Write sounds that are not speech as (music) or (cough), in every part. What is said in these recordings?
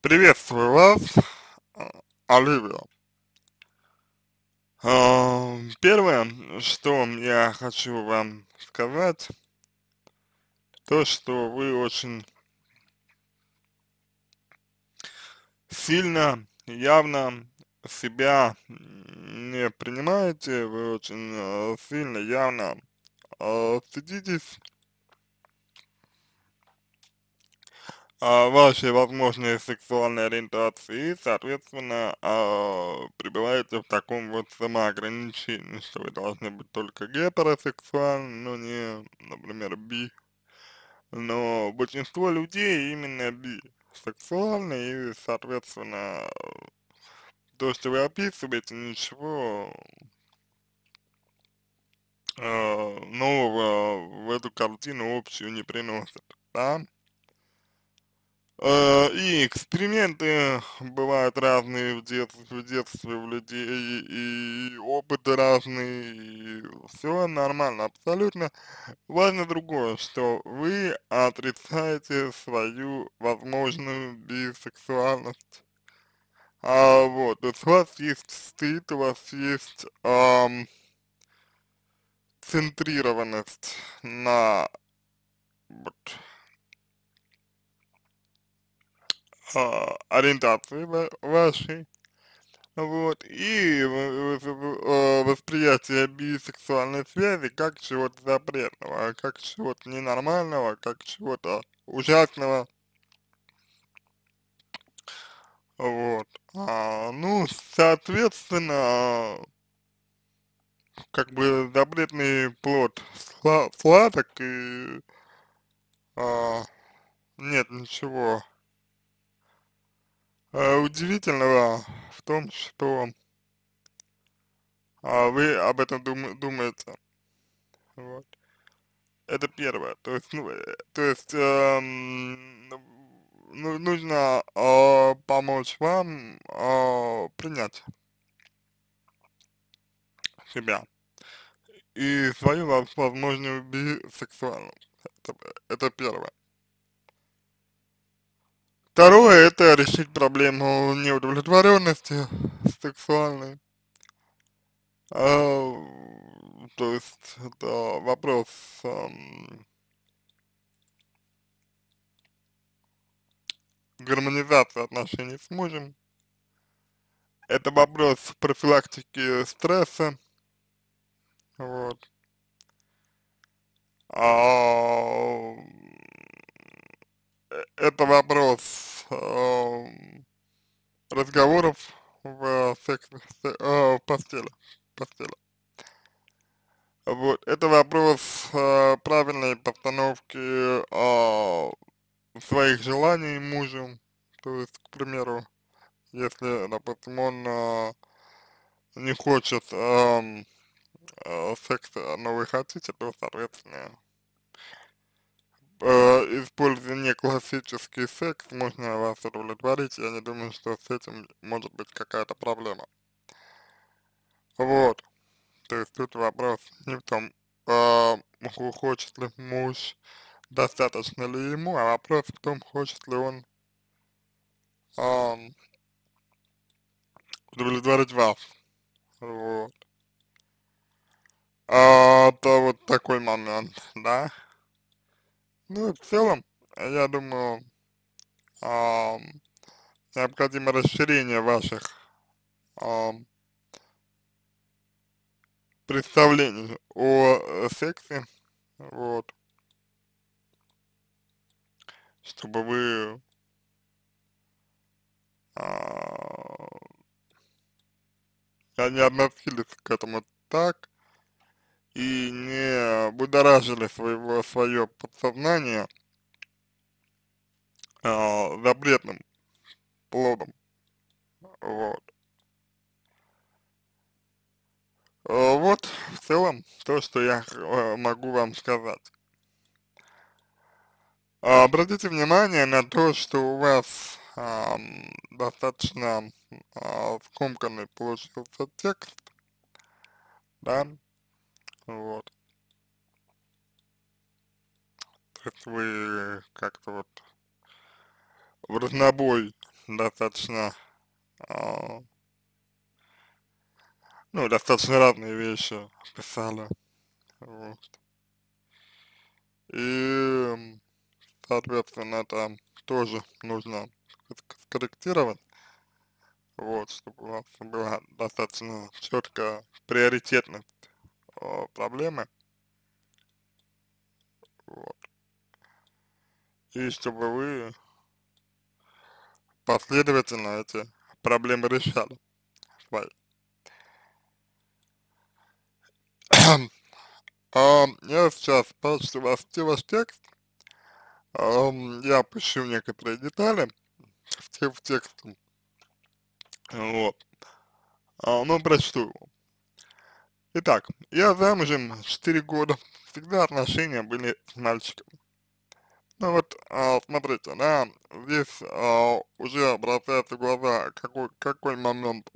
Приветствую вас, а, Оливия. А, Первое, что я хочу вам сказать, то, что вы очень сильно, явно себя не принимаете, вы очень э, сильно, явно стыдитесь а, вашей возможной сексуальной ориентации соответственно, а, пребываете в таком вот самоограничении, что вы должны быть только гетеросексуальны, но не, например, би. Но большинство людей именно бисексуальны и, соответственно, то, что вы описываете, ничего э, нового в эту картину общую не приносит, да? Э, И эксперименты бывают разные в детстве, в детстве у людей, и опыты разные, и все нормально, абсолютно. Важно другое, что вы отрицаете свою возможную бисексуальность. А, вот, у вас есть стыд, у вас есть ам, центрированность на вот, а, ориентации ва- вашей, вот, и э, восприятие бисексуальной связи как чего-то запретного, как чего-то ненормального, как чего-то ужасного, вот. А, ну, соответственно, как бы запретный плод сла- сладок и а, нет ничего а, удивительного в том, что а, вы об этом дум- думаете. Вот. Это первое. То есть, ну, э, то есть, эм, ну, нужно а, помочь вам а, принять себя и свою воз- возможную бисексуальность. Это, это первое. Второе, это решить проблему неудовлетворенности сексуальной. А, то есть это вопрос ам, гармонизации отношений с мужем. Это вопрос профилактики стресса. Вот. А, э, это вопрос ам, разговоров в, секс, се- э, в постели. постели. Вот, это вопрос э, правильной постановки э, своих желаний мужу. То есть, к примеру, если, допустим, он э, не хочет эм, э, секса, но вы хотите, то, соответственно, э, используя не классический секс, можно вас удовлетворить. Я не думаю, что с этим может быть какая-то проблема. Вот. То есть тут вопрос не в том, э, хо- хочет ли муж, достаточно ли ему, а вопрос в том, хочет ли он ам, удовлетворить вас. Вот. А, то вот такой момент, да. Ну и в целом, я думаю, ам, необходимо расширение ваших ам, представлений о э, сексе, вот, чтобы вы а, не относились к этому так и не будоражили своего, свое подсознание а, запретным плодом, вот. А, Вот, в целом, то, что я э, могу вам сказать. А, Обратите внимание на то, что у вас ам, достаточно а, скомканный получился текст, да, вот. То есть вы как-то вот в разнобой достаточно, а, ну, достаточно разные вещи писали, вот. И, соответственно, это тоже нужно скорректировать, вот, чтобы у вас была достаточно четкая приоритетность э, проблемы, вот, и чтобы вы последовательно эти проблемы решали. Свои. (clears throat) а, я сейчас прочту вас ваш текст, а, я пишу некоторые детали в текст, вот, а, ну прочту его. Итак, я замужем 4 года, всегда отношения были с мальчиком. Ну вот, а, смотрите, да, здесь а, уже бросается в глаза какой, какой момент.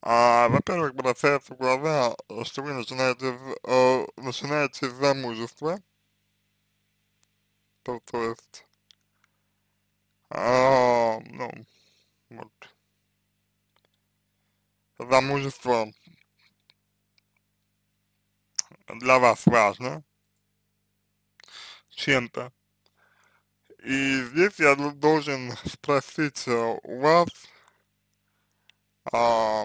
А, Во-первых, бросается в глаза, что вы начинаете, а, начинаете с замужества, то, то есть, а, ну, вот, замужество для вас важно, чем-то. И здесь я должен спросить э, у вас, а,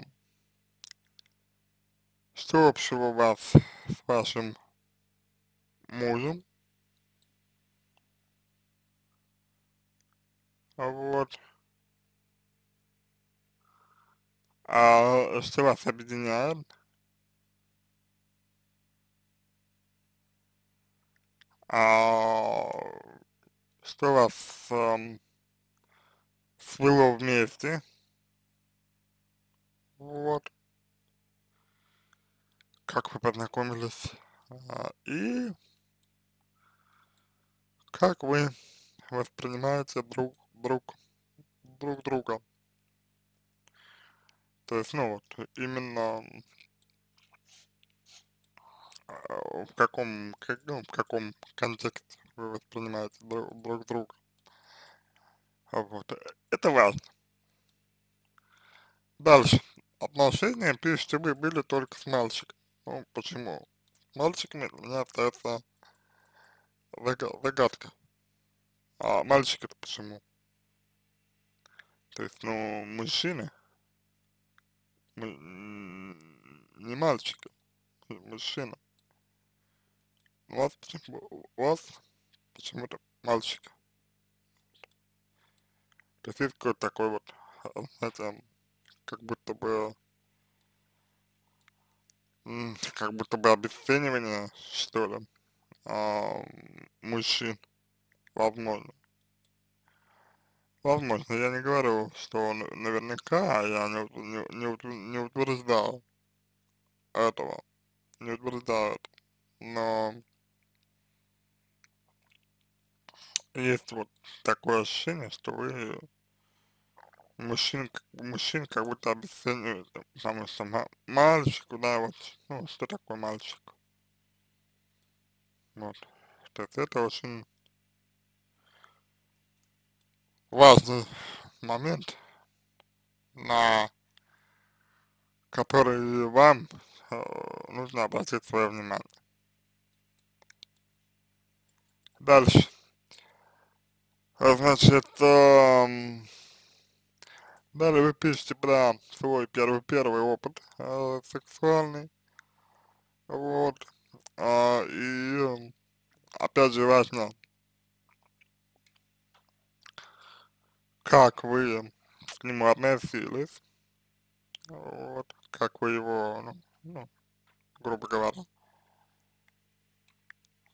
что общего у вас с вашим мужем? Вот. А что вас объединяет? а, что вас а, свело вместе, вот, как вы познакомились, а, и как вы воспринимаете друг, друг, друг друга. То есть, ну вот, именно в каком, как, ну, в каком контексте вы воспринимаете друг, друг друга. Вот. Это важно. Дальше. Отношения, пишите, вы были только с мальчиком. Ну, почему? С мальчиками для меня остается загадка. А мальчик это почему? То есть, ну, мужчины, не мальчики, мужчина у вас у вас почему-то мальчик. То есть есть какой-то такой вот, знаете, как будто бы, как будто бы обесценивание, что ли, а, мужчин, возможно. Возможно, я не говорю, что наверняка я не, не, не, не утверждал этого, не утверждал это, но есть вот такое ощущение, что вы мужчин, мужчин как будто обесцениваете, потому что мальчик, да, вот, ну, что такое мальчик? Вот, то есть это очень важный момент, на который вам э, нужно обратить свое внимание. Дальше. Значит, эм, далее вы пишете про свой первый первый опыт э, сексуальный, вот, э, и опять же важно, как вы к нему относились, вот, как вы его, ну, ну грубо говоря,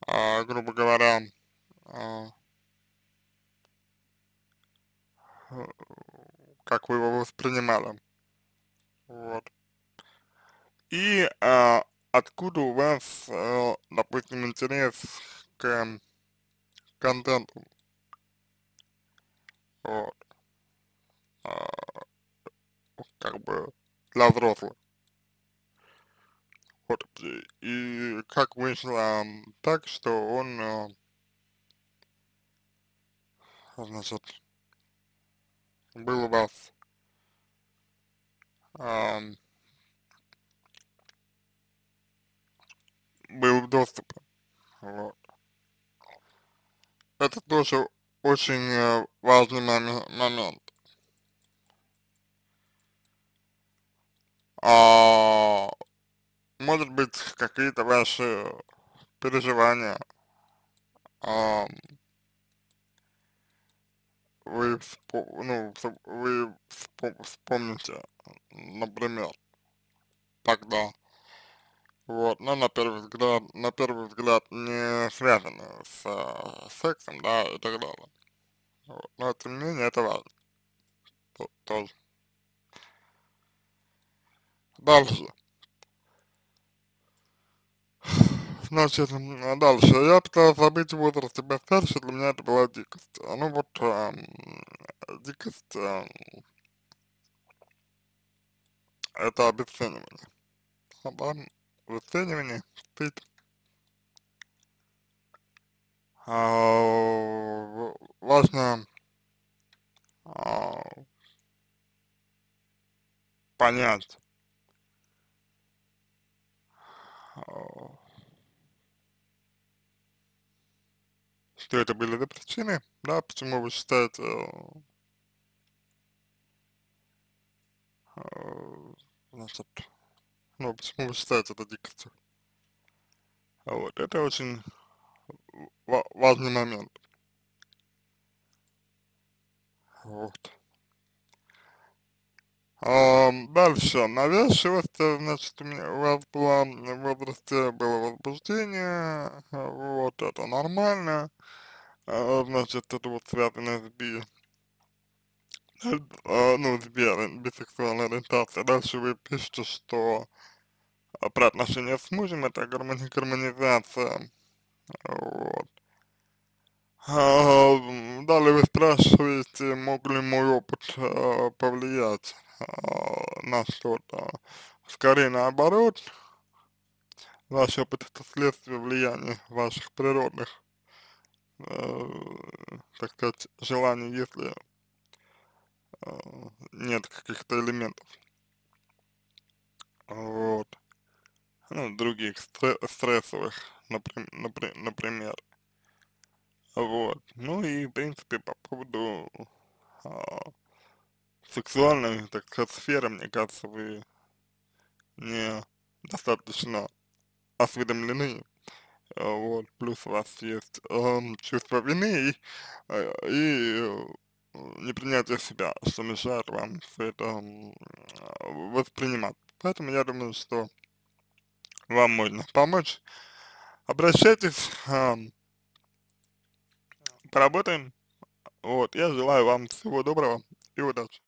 а, грубо говоря, а, как вы его воспринимали. Вот. И а, откуда у вас, а, допустим, интерес к контенту. Вот. А, как бы для взрослых. Вот. И как вышло так, что он а, значит, был у вас а, был доступ, вот. Это тоже очень э, важный момент. А, может быть, какие-то ваши переживания, а, вы, ну, вы вспо вспомните, например, тогда, вот, но на первый взгляд, на первый взгляд не связаны с э, сексом, да, и так далее, вот, но тем не менее это важно, тоже. Дальше. Значит, дальше. Я пытался забыть в возрасте постарше, для меня это была дикость. А ну вот, э, дикость, э, это обесценивание. Да? Обесценивание, стыд. А, важно а, понять, что это были за причины, да, почему вы считаете, э, значит, ну, почему вы считаете это дикостью. Вот, это очень важный момент. Вот. А, дальше, навязчивость, значит, у, меня, у вас была в возрасте было возбуждение, вот, это нормально, значит, это вот связано с би, а, ну, с би, бисексуальной ориентацией. Дальше вы пишете, что про отношения с мужем, это гармони гармонизация, вот. А, далее вы спрашиваете, мог ли мой опыт а, повлиять а, на что-то. Скорее наоборот, ваш опыт это следствие влияния ваших природных, так сказать, желаний, если э, нет каких-то элементов. Вот. Ну, других стрессовых, наприм напри например. Вот. Ну и, в принципе, по поводу а, сексуальной, так сказать, сферы, мне кажется, вы не достаточно осведомлены. А, вот, плюс у вас есть э, чувство вины и, э, и непринятие себя, что мешает вам все это э, воспринимать. Поэтому я думаю, что вам можно помочь. Обращайтесь, э, поработаем. Вот, я желаю вам всего доброго и удачи.